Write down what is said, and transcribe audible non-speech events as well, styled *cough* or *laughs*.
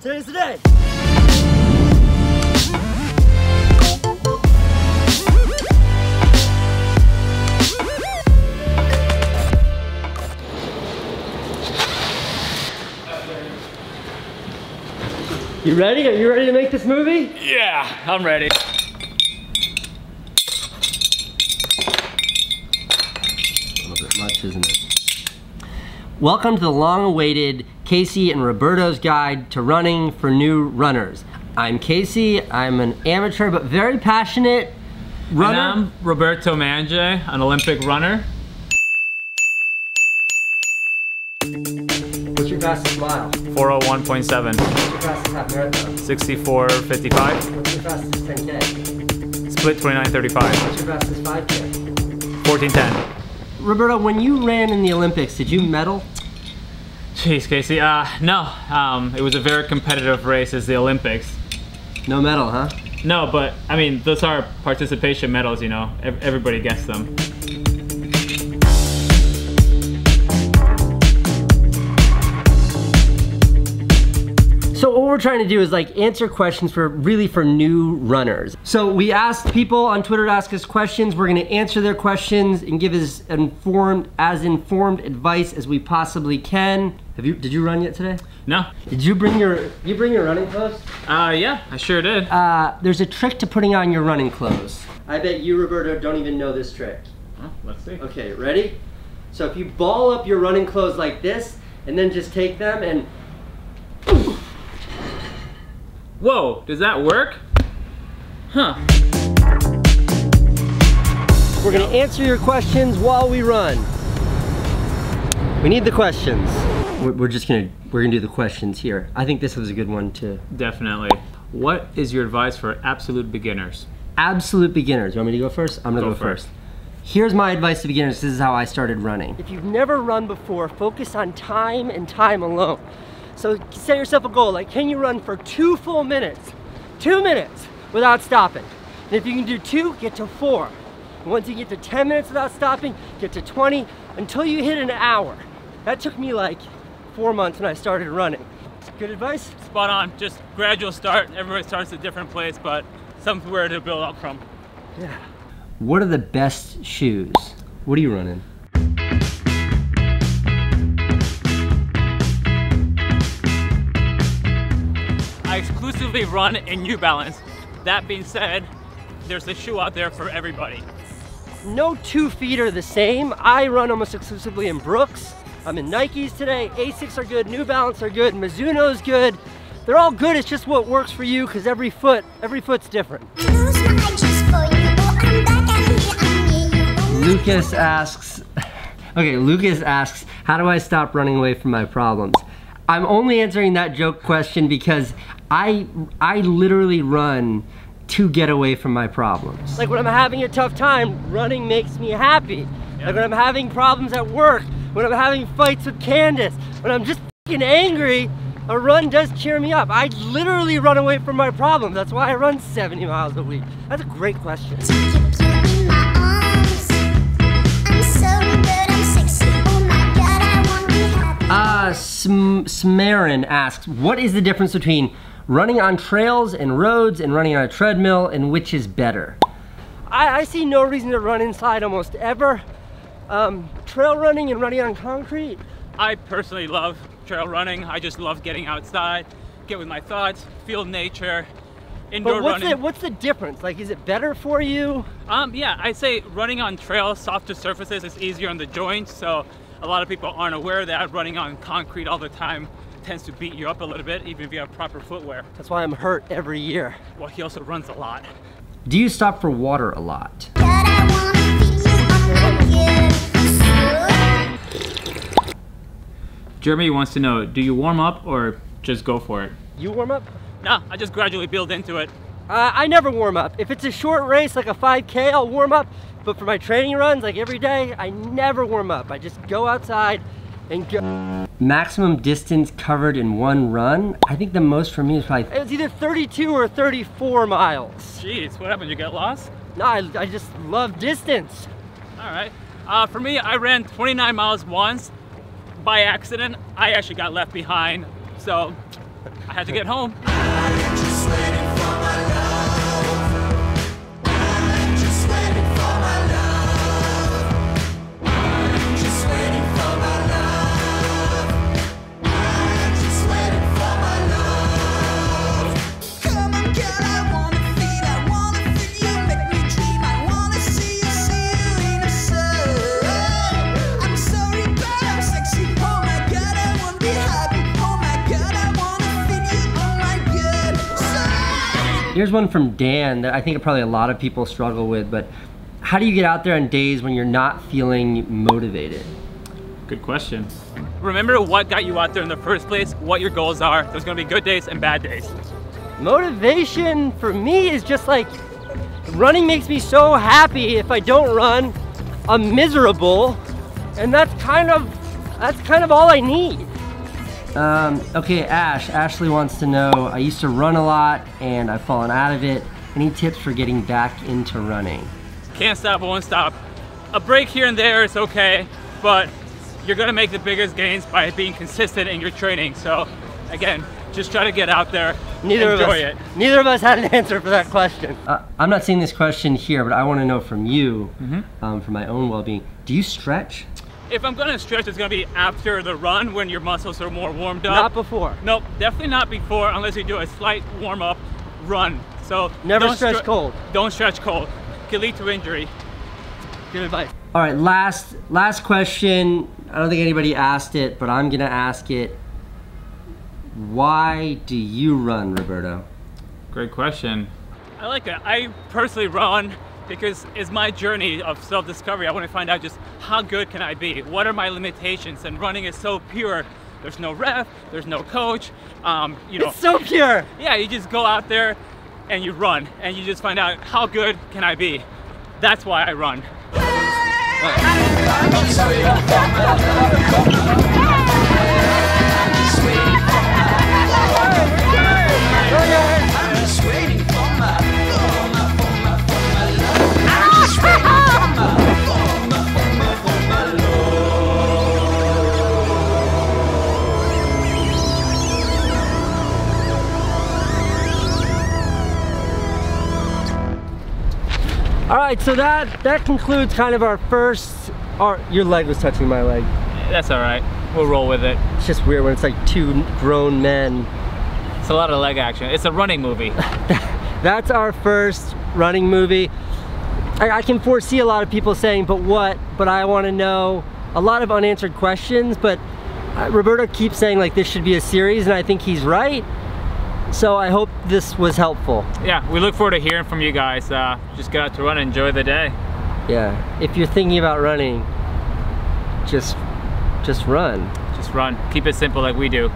Today's the day. You ready? Are you ready to make this movie? Yeah, I'm ready. A little bit much, isn't it? Welcome to the long-awaited Casey and Roberto's Guide to Running for New Runners. I'm Casey. I'm an amateur but very passionate runner. And I'm Roberto Mandje, an Olympic runner. What's your fastest mile? 401.7, What's your fastest half marathon? 64.55, What's your fastest 10K? split 29.35, What's your fastest 5K? 14.10. Roberto, when you ran in the Olympics, did you medal? Jeez, Casey, uh, no. Um, it was a very competitive race as the Olympics. No medal, huh? No, but I mean, those are participation medals, you know. Everybody gets them. We're trying to do is like answer questions for really for new runners. So we asked people on Twitter to ask us questions. We're gonna answer their questions and give as informed as informed advice as we possibly can. Have you did you run yet today? No? Did you bring your you bring your running clothes? Uh, yeah, I sure did. Uh, there's a trick to putting on your running clothes. I bet you, Roberto, don't even know this trick. Well, let's see. Okay, ready? So if you ball up your running clothes like this, and then just take them and Whoa, does that work? Huh. We're gonna answer your questions while we run. We need the questions. We're, we're just gonna, we're gonna do the questions here. I think this was a good one too. Definitely. What is your advice for absolute beginners? Absolute beginners. You want me to go first? I'm gonna Go go, first. first. Here's my advice to beginners. This is how I started running. If you've never run before, focus on time and time alone. So set yourself a goal, like can you run for two full minutes? Two minutes without stopping. And if you can do two, get to four. Once you get to 10 minutes without stopping, get to 20 until you hit an hour. That took me like four months when I started running. Good advice? Spot on. Just gradual start. Everybody starts at a different place, but somewhere to build up from. Yeah. What are the best shoes? What are you running? Exclusively run in New Balance. That being said, there's a shoe out there for everybody. No two feet are the same. I run almost exclusively in Brooks. I'm in Nikes today. Asics are good, New Balance are good, Mizuno's good. They're all good, it's just what works for you because every foot, every foot's different. Lose my edges for you. I'm back. I'm here. I'm here. You won't Lucas asks, okay, Lucas asks, how do I stop running away from my problems? I'm only answering that joke question because I, I literally run to get away from my problems. Like when I'm having a tough time, running makes me happy. Like when I'm having problems at work, when I'm having fights with Candace, when I'm just fucking angry, a run does cheer me up. I literally run away from my problems. That's why I run 70 miles a week. That's a great question. keep you in my arms. I'm so good. I'm sexy. Oh my God, I won't be happy. Uh, Sm- Smarin asks, what is the difference between running on trails and roads and running on a treadmill, and which is better? I, I see no reason to run inside almost ever. Um, trail running and running on concrete, I personally love trail running. I just love getting outside, get with my thoughts, feel nature, indoor but what's running. the, what's the difference? Like, is it better for you? Um, yeah, I'd say running on trails, softer surfaces is easier on the joints, so a lot of people aren't aware that running on concrete all the time tends to beat you up a little bit, even if you have proper footwear. That's why I'm hurt every year. Well, he also runs a lot. Do you stop for water a lot? God, I wanna feel you on my good. Jeremy wants to know, do you warm up or just go for it? You warm up? Nah, I just gradually build into it. Uh, I never warm up. If it's a short race like a 5K, I'll warm up. But for my training runs, like every day, I never warm up. I just go outside and go. Maximum distance covered in one run? I think the most for me is probably. It was either 32 or 34 miles. Jeez, what happened? You get lost? No, I, I just love distance. All right. Uh, for me, I ran 29 miles once by accident. I actually got left behind. So I had to get home. Here's one from Dan that I think probably a lot of people struggle with, but how do you get out there on days when you're not feeling motivated? Good question. Remember what got you out there in the first place, what your goals are. There's gonna be good days and bad days. Motivation for me is just like running makes me so happy. If I don't run, I'm miserable, and that's kind of that's kind of all I need. Um, okay, Ash. Ashley wants to know. I used to run a lot, and I've fallen out of it. Any tips for getting back into running? Can't stop, won't stop. A break here and there is okay, but you're gonna make the biggest gains by being consistent in your training. So again, just try to get out there, Neither enjoy of us. it. Neither of us had an *laughs* answer for that question. Uh, I'm not seeing this question here, but I want to know from you, um, for my own well-being. Do you stretch? If I'm gonna stretch, it's gonna be after the run when your muscles are more warmed up. Not before. Nope, definitely not before unless you do a slight warm up run. So Never don't stretch stre- cold. Don't stretch cold. Can lead to injury. Good advice. All right, last last question. I don't think anybody asked it, but I'm gonna ask it. Why do you run, Roberto? Great question. I like that. I personally run because it's my journey of self-discovery. I want to find out just how good can I be? What are my limitations? And running is so pure. There's no ref, there's no coach. Um, you know, It's so pure. *laughs* yeah, you just go out there and you run and you just find out how good can I be. That's why I run. All right, so that that concludes kind of our first. Our, your leg was touching my leg. That's all right. We'll roll with it. It's just weird when it's like two grown men. It's a lot of leg action. It's a running movie. *laughs* That's our first running movie. I, I can foresee a lot of people saying, but what? But I want to know a lot of unanswered questions. But uh, Roberto keeps saying like this should be a series, and I think he's right. So I hope this was helpful. yeah, we look forward to hearing from you guys. Uh, just get out to run and enjoy the day. Yeah. If you're thinking about running, just just run. Just run. Keep it simple like we do.